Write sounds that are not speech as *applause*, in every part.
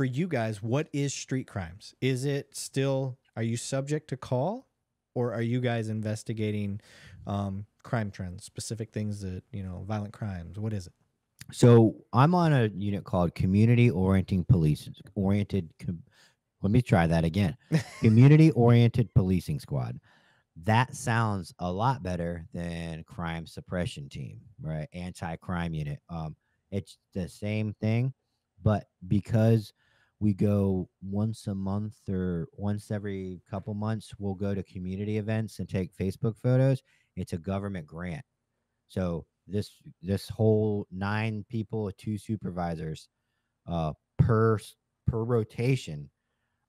for you guys, what is street crimes? Is it still, are you subject to call or are you guys investigating um, crime trends, specific things that, you know, violent crimes? What is it? So I'm on a unit called Community Orienting Police Oriented. Com- let me try that again. *laughs* Community Oriented Policing Squad. That sounds a lot better than Crime Suppression Team, right? Anti-crime unit. Um, it's the same thing, but because we go once a month or once every couple months, we'll go to community events and take Facebook photos. It's a government grant. So this this whole nine people, two supervisors, uh, per per rotation,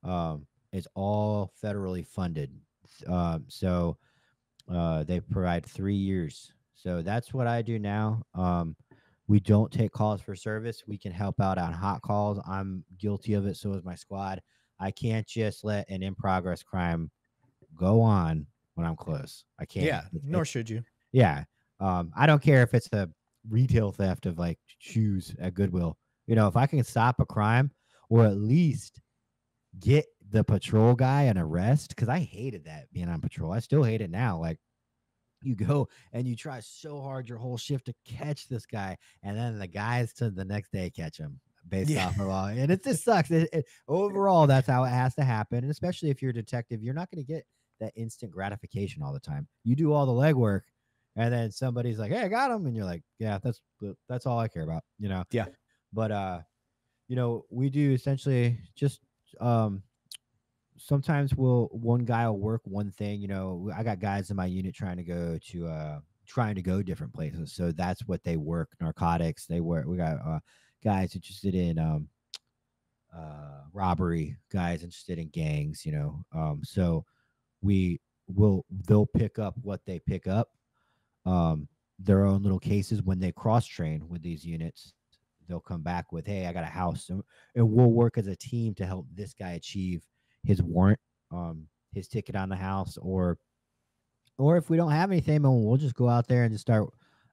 um, is all federally funded. Um, so uh, they provide three years. So that's what I do now. Um, we don't take calls for service. We can help out on hot calls. I'm guilty of it. So is my squad. I can't just let an in progress crime go on when I'm close. I can't. Yeah, It- nor it- should you. yeah. Um, I don't care if it's a retail theft of like shoes at Goodwill. You know, if I can stop a crime or at least get the patrol guy an arrest, because I hated that being on patrol. I still hate it now. Like you go and you try so hard your whole shift to catch this guy, and then the guys to the next day catch him based Yeah. off of all. And it *laughs* just sucks. It, it- overall, that's how it has to happen. And especially if you're a detective, you're not going to get that instant gratification all the time. You do all the legwork, and then somebody's like, "Hey, I got him," and you're like, "Yeah, that's that's all I care about," you know. Yeah. But uh, you know, we do essentially just um sometimes we'll one guy will work one thing you know i got guys in my unit trying to go to uh trying to go different places so that's what they work narcotics they work we got uh guys interested in um uh robbery guys interested in gangs you know um so we will they'll pick up what they pick up um their own little cases when they cross train with these units they'll come back with hey i got a house and, and we'll work as a team to help this guy achieve his warrant, um, his ticket on the house, or or if we don't have anything, then we'll just go out there and just start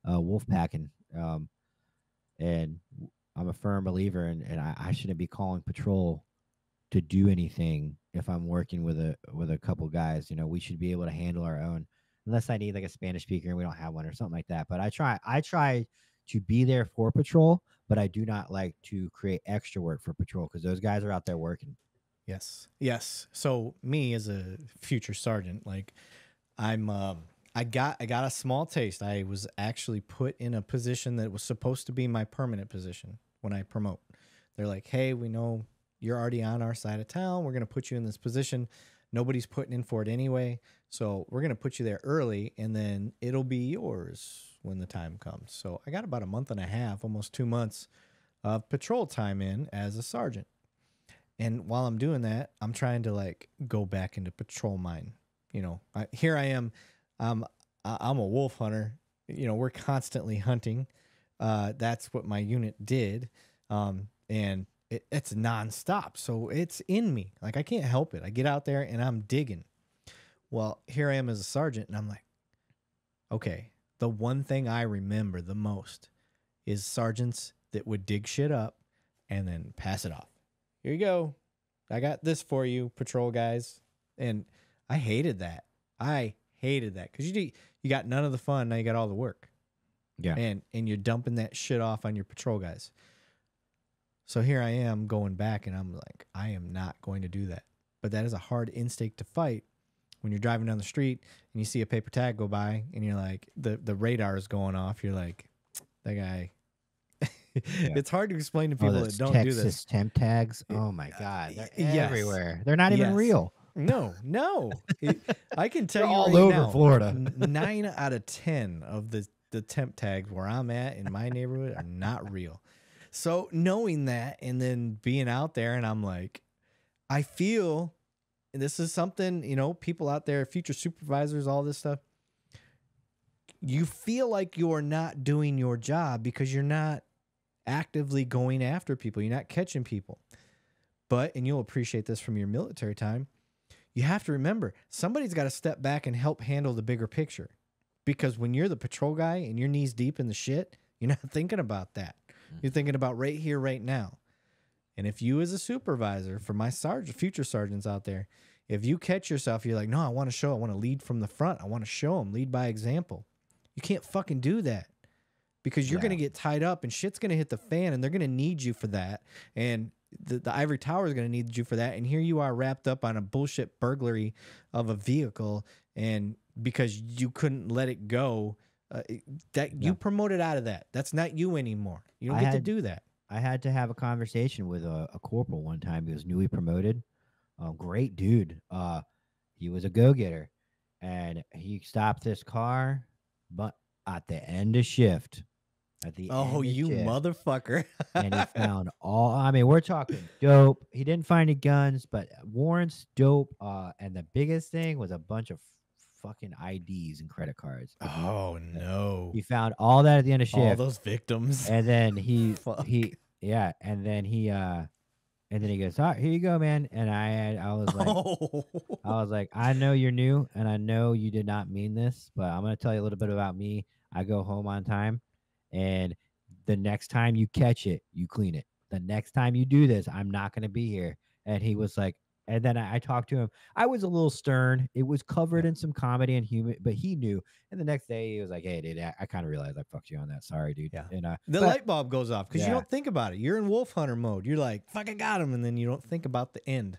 uh, wolf packing. Um, and I'm a firm believer, and and I, I shouldn't be calling patrol to do anything if I'm working with a with a couple guys. You know, we should be able to handle our own, unless I need like a Spanish speaker and we don't have one or something like that. But I try I try to be there for patrol, but I do not like to create extra work for patrol because those guys are out there working. Yes. Yes. So me as a future sergeant, like I'm um I got I got a small taste. I was actually put in a position that was supposed to be my permanent position when I promote. They're like, "Hey, we know you're already on our side of town. We're going to put you in this position. Nobody's putting in for it anyway. So, we're going to put you there early and then it'll be yours when the time comes." So, I got about a month and a half, almost 2 months of patrol time in as a sergeant. And while I'm doing that, I'm trying to like go back into patrol mine. You know, I, here I am. Um, I'm a wolf hunter. You know, we're constantly hunting. Uh, that's what my unit did. Um, and it, it's nonstop. So it's in me. Like I can't help it. I get out there and I'm digging. Well, here I am as a sergeant, and I'm like, okay, the one thing I remember the most is sergeants that would dig shit up and then pass it off here you go. I got this for you, patrol guys. And I hated that. I hated that because you do, you got none of the fun. Now you got all the work. Yeah. And and you're dumping that shit off on your patrol guys. So here I am going back, and I'm like, I am not going to do that. But that is a hard instinct to fight when you're driving down the street and you see a paper tag go by, and you're like, the the radar is going off. You're like, that guy. It's hard to explain to oh, people oh, that don't Texas do this. temp tags. Oh my god, they're yes. everywhere. They're not even Yes. real. No, no. It- I can *laughs* tell They're you all right over now, Florida. nine out of ten of the the temp tags where I'm at in my neighborhood are not real. So knowing that and then being out there and I'm like, I feel this is something you know people out there, future supervisors, all this stuff. You feel like you're not doing your job because you're not actively going after people. You're not catching people. But and you'll appreciate this from your military time you have to remember somebody's got to step back and help handle the bigger picture. Because when you're the patrol guy and you're knees deep in the shit, *laughs* you're not thinking about that. Mm. You're thinking about right here, right now. And if you, as a supervisor, for my sergeant, future sergeants out there, if you catch yourself, you're like, no, I want to show, I want to lead from the front, I want to show them, lead by example. You can't fucking do that because you're Yeah. gonna get tied up and shit's gonna hit the fan, and they're gonna need you for that. And the, the ivory tower is going to need you for that and here you are wrapped up on a bullshit burglary of a vehicle and because you couldn't let it go uh, that you promoted out of that that's not you anymore you don't I get to do that I had to have a conversation with a, a corporal one time. He was newly promoted. Uh, great dude. Uh, he was a go getter, and he stopped this car, but at the end of shift, at the oh you motherfucker and he *laughs* found all. I mean, we're talking dope. He didn't find any guns, but warrants, dope. Uh, and the biggest thing was a bunch of fucking IDs and credit cards. oh no He found all that at the end of shift all those victims and then *laughs* he he yeah and then he uh and then he goes all right here you go man and i had i was like *laughs* oh i was like i know you're new and i know you did not mean this but i'm going to tell you a little bit about me i go home on time and the next time you catch it you clean it the next time you do this i'm not going to be here and he was like and then I, I talked to him. I was a little stern. It was covered in some comedy and humor, but he knew. And the next day, he was like, "Hey, dude, I, I kind of realized I fucked you on that. Sorry, dude." Yeah. And uh, the but- light bulb goes off because you don't think about it you're in wolf hunter mode you're like fucking got him and then you don't think about the end